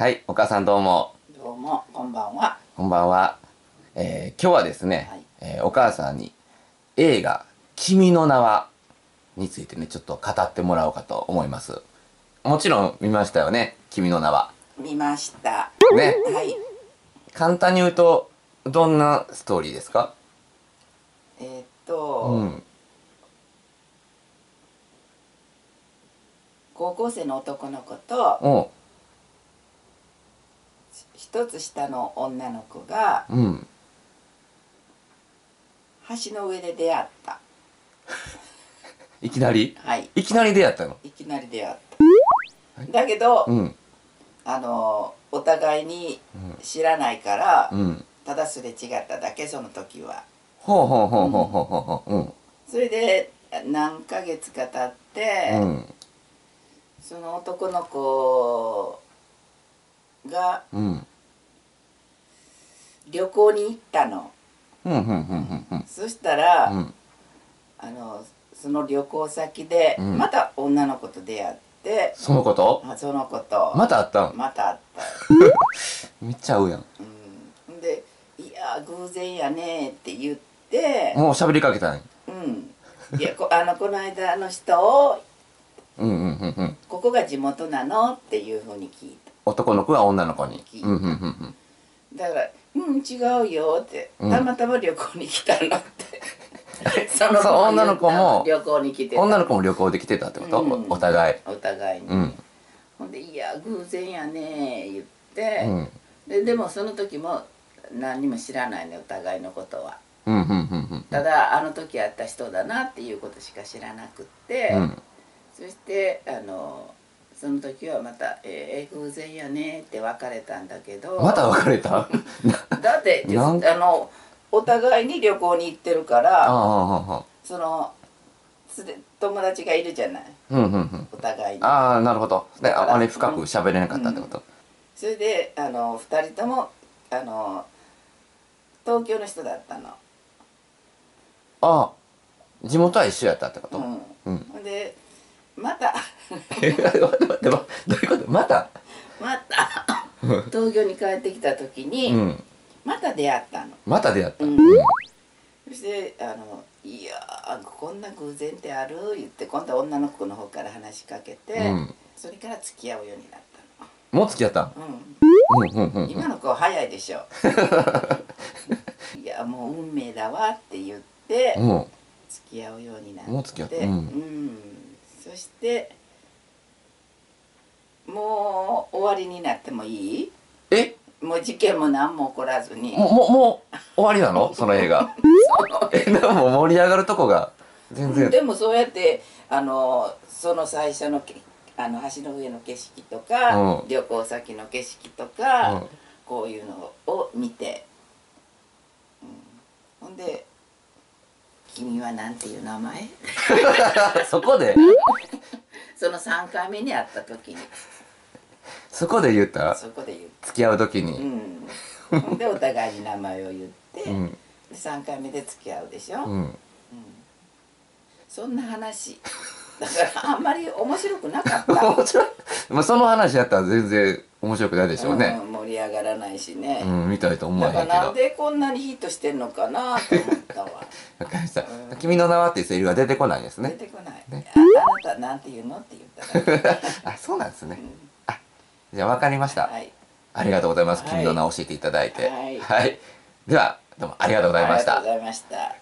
はい、お母さんどうも。どうもこんばんは。こんばんは。えー今日はですね、はい。えーお母さんに映画「君の名は」についてねちょっと語ってもらおうかと思います。もちろん見ましたよね「君の名は。見ました」ね。はい。簡単に言うとどんなストーリーですか？えーっと、うん。高校生の男の子とお一つ下の女の子がうん。橋の上で出会った。いきなり？はい。いきなり出会ったの？いきなり出会った。だけど、うん。あのお互いに知らないから、うん。ただすれ違っただけその時は。ほうほうほうほうほうほうほう。うん。それで何ヶ月か経って、うん。その男の子がうん旅行に行ったの。うんうんうんうんそしたら、うん。あのその旅行先でうん。また女の子と出会って、そのこと？あその子と。また会ったんまた会った。めっちゃ合うやん。うん。んで「いや偶然やね」って言ってもう喋りかけたんや。うん。いやこ あのこの間の人をうんうんうんうん「ここが地元なの?」っていうふうに聞い男の子は女の子に。聞いた。うんうんうんうん。ただから「うん違うよ」って「うん。たまたま旅行に来たの」って。そのそう女の子も旅行に来てた。女の子も旅行で来てたってこと、うん。おお互い。お互いに、うん。ほんで「いや偶然やね」言って、うん。ででもその時も何にも知らないねお互いのことは。うんうんうんただあの時会った人だなっていうことしか知らなくって、うんうん。そしてあのその時はまた「えー偶然やね」って別れたんだけど。また別れた？だってあのお互いに旅行に行ってるからその友達がいるじゃない？うんうんうん。お互いに。ああなるほど。であまり深く喋れなかったってこと、それであの2人ともあの東京の人だったの。ああ地元は一緒やったってこと、うん。うん。でまたえ待って待ってどういうこと？また？また。東京に帰ってきた時に、うん。また出会ったの。また出会った、うん。うん。そしてあの「いやーこんな偶然ってある?」言って今度は女の子の方から話しかけて、うん。それから付き合うようになっもう付き合った？うん、うんうんうんうん。今の子早いでしょ。いやもう運命だわって言ってうん。付き合うようになって。もう付き合った。ううんん。そしてもう終わりになってもいい？え？もう事件も何も起こらずに。もうもうもう終わりなの？その映画。えでも盛り上がるとこが全然。でもそうやってあのその最初のけあの橋の上の景色とか、うん。旅行先の景色とか、うん。こういうのを見て、うん、ほんで「君はなんていう名前? そこで」その3回目に会った時に。そこで言った？そこで言う付き合う時うに？んほん。でお互いに名前を言って、うん。で3回目で付き合うでしょ、うん。うん。そんな話。だからあんまり面白くなかった。面白い。まあその話やったら全然面白くないでしょうね。うん、盛り上がらないしね、うん見たいと思わだへんけど。なんでこんなにヒットしてんのかなと思ったわ。わかりました。うん。君の名はっていうセリフが出てこないです出ねてこない、ね。ああなたなんて言うのって言った あそうなんですね。うん。じゃあわかりました。はい。ありがとうございます。はい。君の名を教えていただいて。はい。はい。ではどうもありがとうございました。ありがとうございました